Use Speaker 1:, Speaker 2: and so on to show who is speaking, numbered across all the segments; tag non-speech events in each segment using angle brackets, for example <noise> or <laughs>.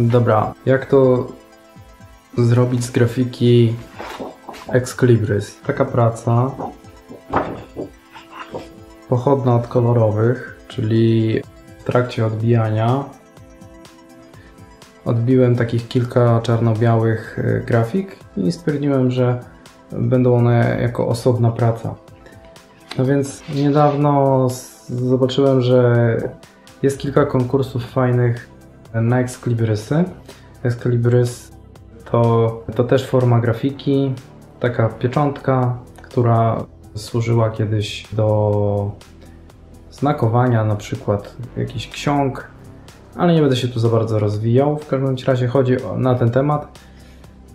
Speaker 1: Dobra, jak to zrobić z grafiki Excalibris? Taka praca pochodna od kolorowych, czyli w trakcie odbijania odbiłem takich kilka czarno-białych y, grafik i stwierdziłem, że będą one jako osobna praca. No więc niedawno zobaczyłem, że jest kilka konkursów fajnych na Excalibrysy. Excalibrys to, to też forma grafiki, taka pieczątka, która służyła kiedyś do znakowania na przykład jakichś ksiąg, ale nie będę się tu za bardzo rozwijał. W każdym razie chodzi o, na ten temat.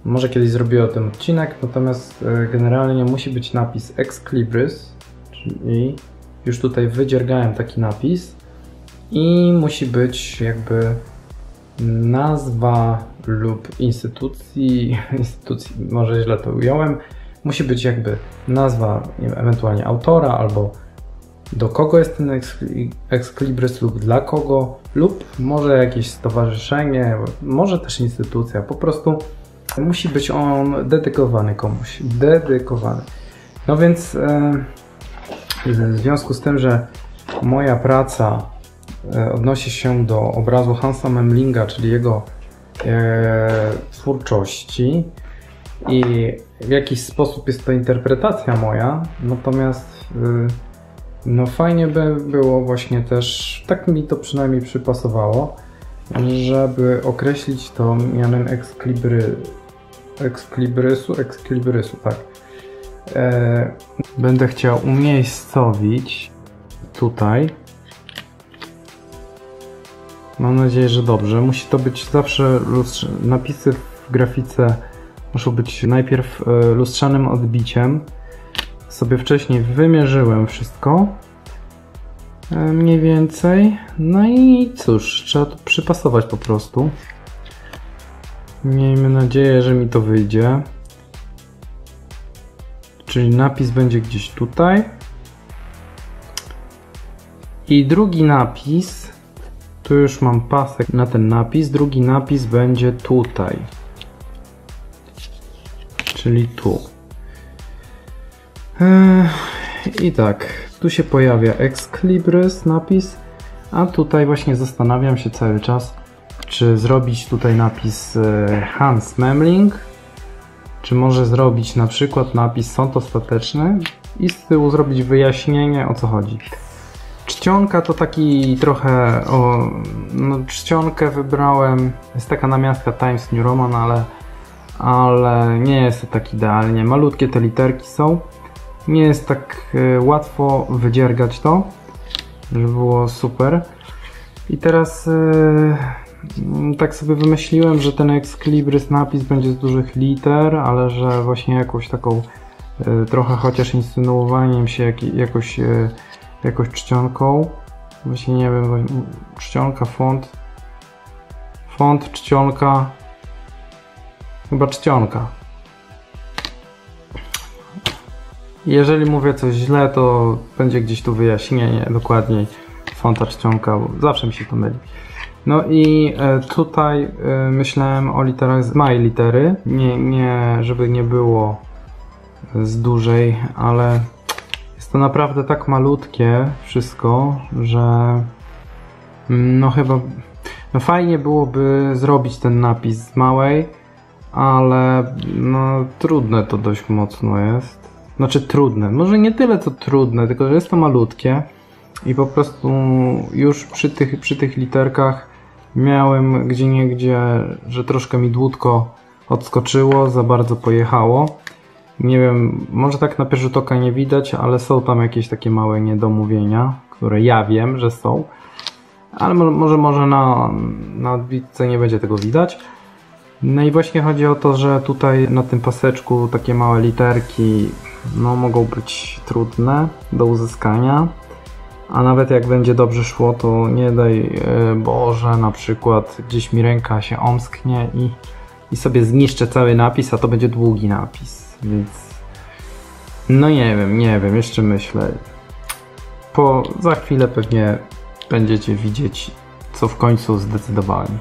Speaker 1: Może kiedyś zrobię o tym odcinek, natomiast e, generalnie musi być napis Excalibris, czyli już tutaj wydziergałem taki napis i musi być jakby nazwa lub instytucji, <laughs> instytucji, może źle to ująłem, musi być jakby nazwa ewentualnie autora albo do kogo jest ten Excalibris lub dla kogo, lub może jakieś stowarzyszenie, może też instytucja, po prostu musi być on dedykowany komuś, dedykowany. No więc e, w związku z tym, że moja praca odnosi się do obrazu Hansa Memlinga, czyli jego e, twórczości i w jakiś sposób jest to interpretacja moja, natomiast e, no fajnie by było właśnie też, tak mi to przynajmniej przypasowało, żeby określić to mianem Excalibry, Excalibrysu, Excalibrysu, tak. E, będę chciał umiejscowić tutaj. Mam nadzieję, że dobrze. Musi to być zawsze lustrz... napisy w grafice muszą być najpierw e, lustrzanym odbiciem. Sobie wcześniej wymierzyłem wszystko. E, mniej więcej. No i cóż, trzeba to przypasować po prostu. Miejmy nadzieję, że mi to wyjdzie. Czyli napis będzie gdzieś tutaj. I drugi napis, tu już mam pasek na ten napis, drugi napis będzie tutaj. Czyli tu. I tak, tu się pojawia Excalibris napis, a tutaj właśnie zastanawiam się cały czas, czy zrobić tutaj napis e, Hans Memling, czy może zrobić na przykład napis sąd ostateczny i z tyłu zrobić wyjaśnienie o co chodzi. Czcionka to taki trochę, o, no czcionkę wybrałem, jest taka namiastka Times New Roman, ale, ale nie jest to tak idealnie. Malutkie te literki są, nie jest tak e, łatwo wydziergać to, żeby było super. I teraz Mm, tak sobie wymyśliłem, że ten Excalibris napis będzie z dużych liter, ale że właśnie jakąś taką y, trochę chociaż insynuowaniem się jak, jakoś, jakoś czcionką. Właśnie nie wiem, czcionka, font. Font, czcionka. Chyba czcionka. Jeżeli mówię coś źle, to będzie gdzieś tu wyjaśnienie dokładniej. Fonta, czcionka, bo zawsze mi się to myli. No i e, tutaj e, myślałem o literach z małej litery, nie, nie, żeby nie było z dużej, ale to naprawdę tak malutkie wszystko, że mm, no chyba no fajnie byłoby zrobić ten napis z małej, ale no trudne to dość mocno jest. Znaczy trudne, może nie tyle co trudne, tylko że jest to malutkie i po prostu już przy tych, przy tych literkach miałem gdzie niegdzie, że troszkę mi dłutko odskoczyło, za bardzo pojechało. Nie wiem, może tak na pierwszy rzut oka nie widać, ale są tam jakieś takie małe niedomówienia, które ja wiem, że są. Ale mo- może, może na, na odbitce nie będzie tego widać. No i właśnie chodzi o to, że tutaj na tym paseczku takie małe literki no, mogą być trudne do uzyskania. A nawet jak będzie dobrze szło, to nie daj e, Boże, na przykład gdzieś mi ręka się omsknie i, i sobie zniszczę cały napis, a to będzie długi napis, więc no nie wiem, nie wiem, jeszcze myślę. Po, za chwilę pewnie będziecie widzieć, co w końcu zdecydowałem.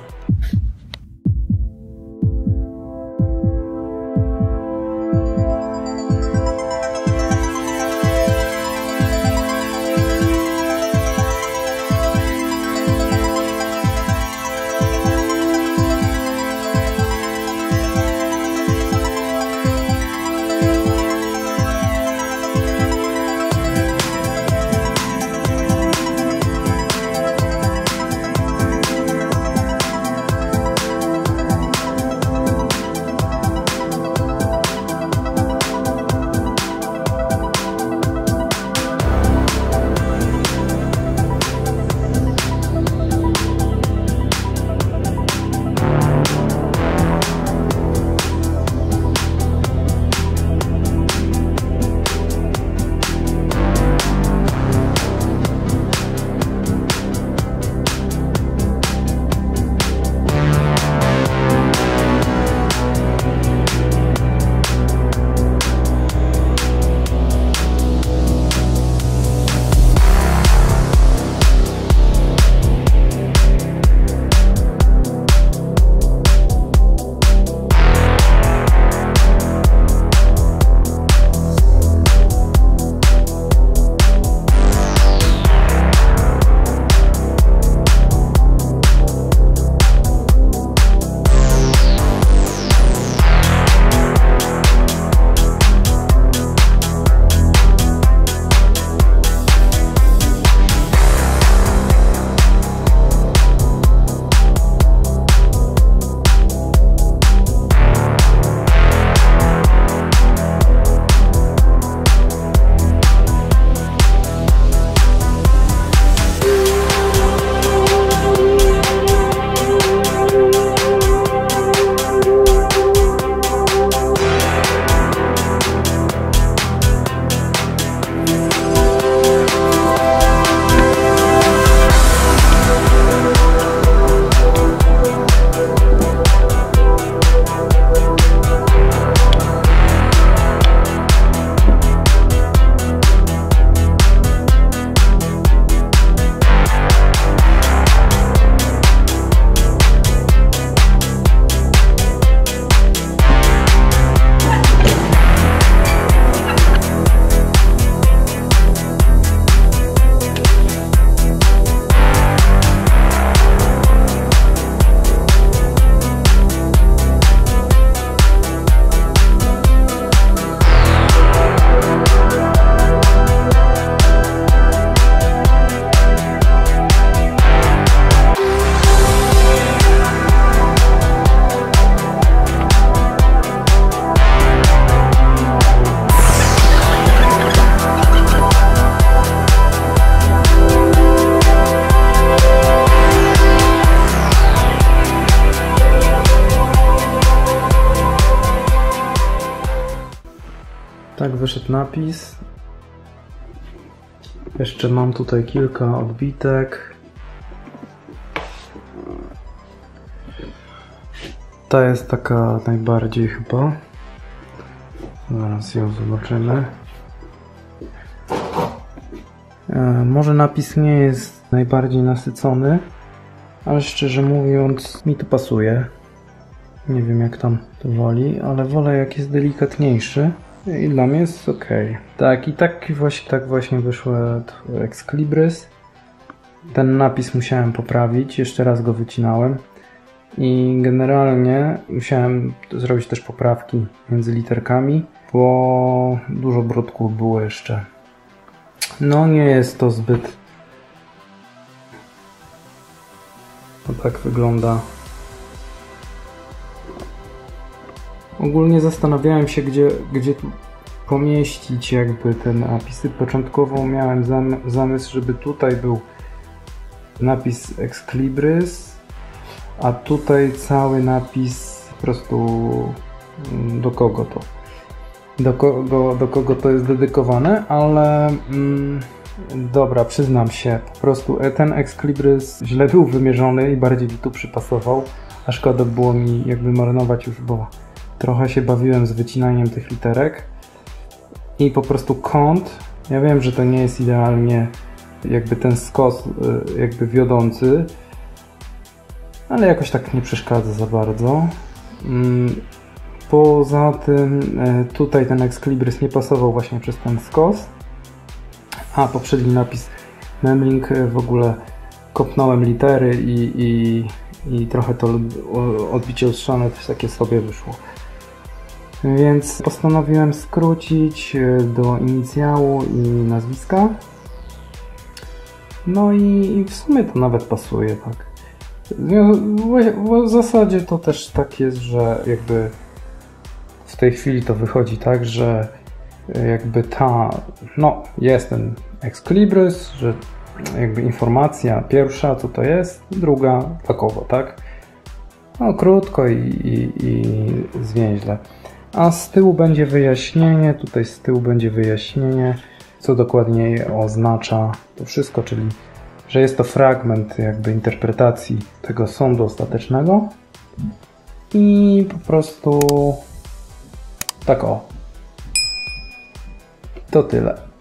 Speaker 1: Wyszedł napis. Jeszcze mam tutaj kilka odbitek. Ta jest taka najbardziej chyba. Zaraz ją zobaczymy. E, może napis nie jest najbardziej nasycony, ale szczerze mówiąc mi to pasuje. Nie wiem jak tam to woli, ale wolę jak jest delikatniejszy. I dla mnie jest ok. Tak, i tak właśnie, tak właśnie wyszło Excalibris. Ten napis musiałem poprawić, jeszcze raz go wycinałem. I generalnie musiałem zrobić też poprawki między literkami, bo dużo brodków było jeszcze. No nie jest to zbyt... No tak wygląda. Ogólnie zastanawiałem się, gdzie, gdzie pomieścić jakby te napisy. Początkowo miałem zamysł, żeby tutaj był napis Excalibris, a tutaj cały napis po prostu mm, do kogo to do kogo, do kogo to jest dedykowane, ale mm, dobra, przyznam się, po prostu e, ten Excalibris źle był wymierzony i bardziej mi tu przypasował, a szkoda było mi jakby marnować już, bo trochę się bawiłem z wycinaniem tych literek i po prostu kąt, ja wiem, że to nie jest idealnie jakby ten skos e, jakby wiodący, ale jakoś tak nie przeszkadza za bardzo. Mm, poza tym e, tutaj ten Excalibris nie pasował właśnie przez ten skos, a poprzedni napis Memlink e, w ogóle kopnąłem litery i, i, i trochę to odbicie lustrzane takie sobie wyszło. Więc postanowiłem skrócić e, do inicjału i nazwiska. No i w sumie to nawet pasuje, tak. W zasadzie to też tak jest, że jakby w tej chwili to wychodzi tak, że jakby ta, no jest ten Excalibris, że jakby informacja pierwsza co to jest, druga takowo, tak? No krótko i, i, i zwięźle. A z tyłu będzie wyjaśnienie, tutaj z tyłu będzie wyjaśnienie, co dokładnie oznacza to wszystko, czyli że jest to fragment jakby interpretacji tego sądu ostatecznego i po prostu tak o. To tyle.